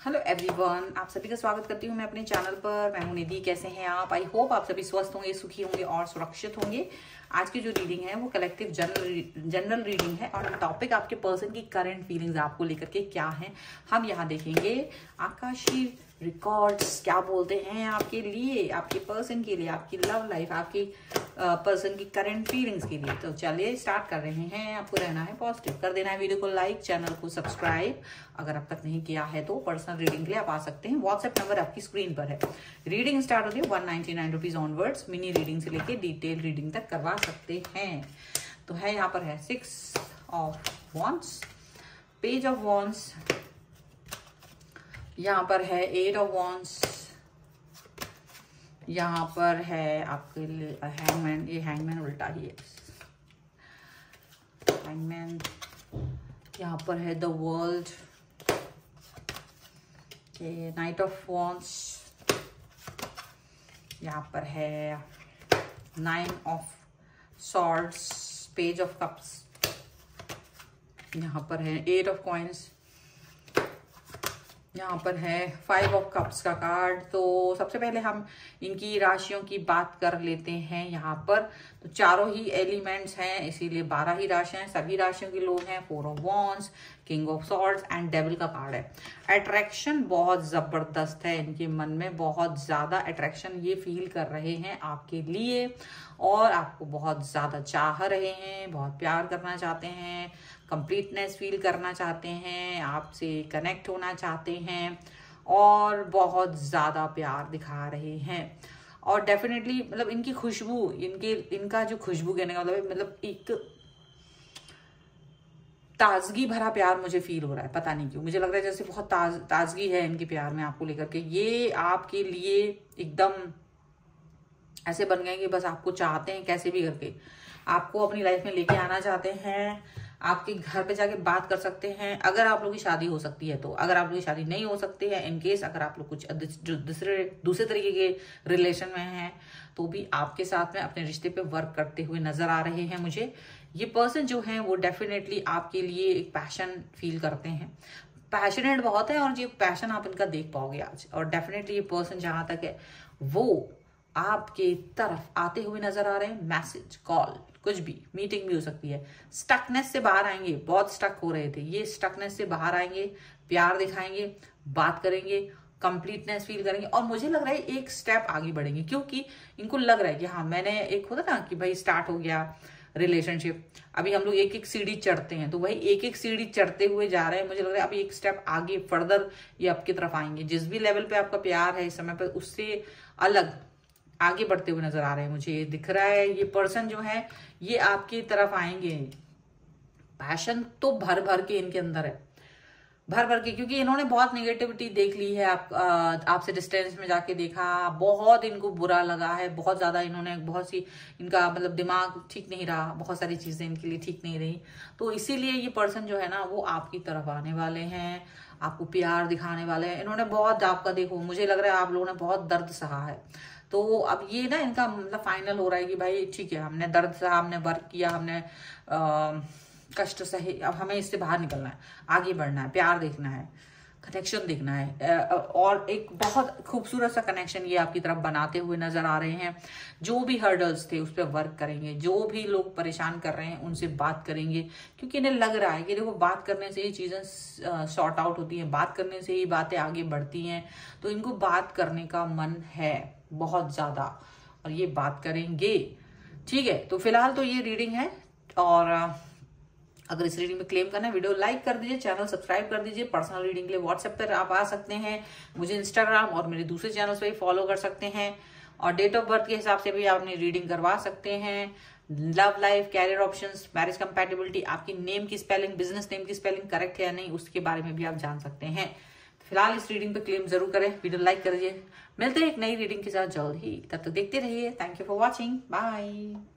Hello everyone आप सभी का स्वागत करती हूँ मैं अपने चैनल पर। मैं हूँ निधि, कैसे हैं आप? आई होप आप सभी स्वस्थ होंगे, सुखी होंगे और सुरक्षित होंगे। आज की जो रीडिंग है, वो कलेक्टिव जनरल जनरल रीडिंग है और टॉपिक आपके पर्सन की करंट फीलिंग्स आपको लेकर के क्या हैं, हम यहाँ देखेंगे। आकाशी रिकॉर्ड्स क्या बोलते हैं आपके लिए, आपके पर्सन के लिए, आपकी लव लाइफ आपकी पर्सन की करंट फीलिंग्स के लिए। तो चलिए स्टार्ट कर रहे हैं, आपको रहना है पॉजिटिव कर देना है वीडियो को लाइक चैनल को सब्सक्राइब अगर अब तक नहीं किया है तो पर्सनल रीडिंग के लिए आप आ सकते हैं। व्हाट्सएप नंबर आपकी स्क्रीन पर है। रीडिंग स्टार्ट होती है one ninety nine rupees onwards mini reading से लेके डिटेल रीडिंग तक करवा सकते हैं। तो है यहाँ पर है six of wands page of wands यहाँ पर है एट ऑफ़ वॉन्ट्स यहाँ पर है आपके लिए हैंगमैन ये हैंगमैन उल्टा ही है. हैंगमैन यहाँ पर है the world knight of wands यहाँ पर है nine of swords page of cups यहाँ पर है एट ऑफ़ कॉइन्स यहाँ पर है फाइव ऑफ़ कप्स का कार्ड तो सबसे पहले हम इनकी राशियों की बात कर लेते हैं यहाँ पर। तो चारों ही एलिमेंट्स हैं, इसीलिए बारह ही राशियाँ हैं, सभी राशियों के लोग हैं four of wands king of swords and devil का कार्ड है। अट्रैक्शन बहुत ज़बरदस्त है इनके मन में, बहुत ज़्यादा अट्रैक्शन ये फील कर रहे हैं आपके लिए और आपको बहुत ज़्यादा चाह रहे हैं, बहुत प्यार करना चाहते हैं कंप्लीटनेस फील करना चाहते हैं, आपसे कनेक्ट होना चाहते हैं और बहुत ज़्यादा प्यार दिखा रहे हैं। और डेफिनेटली मतलब इनकी खुशबू, इनके, इनका जो खुशबू कहने का मतलब मतलब एक ताजगी भरा प्यार मुझे फील हो रहा है, पता नहीं क्यों। मुझे लग रहा है जैसे बहुत ताज, ताजगी है इनके प्यार में आपको लेकर के। ये आपके लिए एकदम ऐसे बन गए कि बस आपको चाहते हैं कैसे भी करके। आपको अपनी लाइफ में लेके आना चाहते हैं आपके घर पे जाके बात कर सकते हैं। अगर आप लोग की शादी हो सकती है तो अगर आप लोग की शादी नहीं हो सकती है इनकेस अगर आप लोग कुछ दूसरे दूसरे तरीके के रिलेशन में हैं तो भी आपके साथ में अपने रिश्ते पे वर्क करते हुए नज़र आ रहे हैं मुझे। ये पर्सन जो है, वो डेफिनेटली आपके लिए एक पैशन फील करते हैं। पैशनेट बहुत है और ये पैशन आप इनका देख पाओगे आज। और डेफिनेटली ये पर्सन जहाँ तक है, वो आपके तरफ़ आते हुए नज़र आ रहे हैं मैसेज कॉल कुछ भी मीटिंग भी हो सकती है। स्टकनेस से बाहर आएँगे, बहुत स्टक हो रहे थे। ये स्टकनेस से बाहर आएँगे, प्यार दिखाएँगे, बात करेंगे कंप्लीटनेस फील करेंगे और मुझे लग रहा है एक स्टेप आगे बढ़ेंगे, क्योंकि इनको लग रहा है कि हाँ मैंने एक होता ना कि भाई स्टार्ट हो गया रिलेशनशिप अभी हम लोग एक एक सीढ़ी चढ़ते हैं तो वही एक एक सीढ़ी चढ़ते हुए जा रहे हैं, मुझे लग रहा है अभी एक स्टेप आगे फर्दर ये आपकी तरफ़ आएँगे। जिस भी लेवल पे आपका प्यार है, इस समय पर उससे अलग आगे बढ़ते हुए नज़र आ रहे हैं। मुझे ये दिख रहा है, ये पर्सन जो है, ये आपकी तरफ़ आएँगे। पैशन तो भर भर के इनके अंदर है। भर भर के, क्योंकि इन्होंने बहुत नेगेटिविटी देख ली है। आप आपसे डिस्टेंस में जाके देखा, बहुत इनको बुरा लगा है। बहुत ज़्यादा इन्होंने, बहुत सी इनका मतलब दिमाग ठीक नहीं रहा। बहुत सारी चीज़ें इनके लिए ठीक नहीं रही। तो इसीलिए ये पर्सन जो है ना, वो आपकी तरफ़ आने वाले हैं। आपको प्यार दिखाने वाले हैं। इन्होंने बहुत आपका देखो, मुझे लग रहा है आप लोगों ने बहुत दर्द सहा है। तो अब ये ना इनका मतलब फाइनल हो रहा है कि भाई ठीक है हमने दर्द सहा हमने वर्क किया हमने आ, कष्ट सही अब हमें इससे बाहर निकलना है आगे बढ़ना है प्यार देखना है कनेक्शन देखना है और एक बहुत खूबसूरत सा कनेक्शन ये आपकी तरफ़ बनाते हुए नज़र आ रहे हैं। जो भी हर्डल्स थे उस पर वर्क करेंगे जो भी लोग परेशान कर रहे हैं उनसे बात करेंगे क्योंकि इन्हें लग रहा है कि देखो बात करने से ही चीज़ें सॉर्ट आउट होती हैं बात करने से ही बातें आगे बढ़ती हैं तो इनको बात करने का मन है। बहुत ज़्यादा। और ये बात करेंगे। ठीक है तो फ़िलहाल तो ये रीडिंग है। और अगर इस रीडिंग में क्लेम करना है वीडियो लाइक कर दीजिए चैनल सब्सक्राइब कर दीजिए। पर्सनल रीडिंग के लिए व्हाट्सएप पर आप आ सकते हैं, मुझे इंस्टाग्राम और मेरे दूसरे चैनल पर भी फॉलो कर सकते हैं। और डेट ऑफ़ बर्थ के हिसाब से भी आप अपनी रीडिंग करवा सकते हैं। Love life career options marriage compatibility आपकी नेम की स्पेलिंग बिज़नेस नेम की स्पेलिंग करेक्ट है या नहीं, उसके बारे में भी आप जान सकते हैं। फ़िलहाल इस रीडिंग पे क्लेम ज़रूर करें वीडियो लाइक कर दीजिए मिलते हैं एक नई रीडिंग के साथ जल्द ही। तब तक देखते रहिए। Thank you for watching bye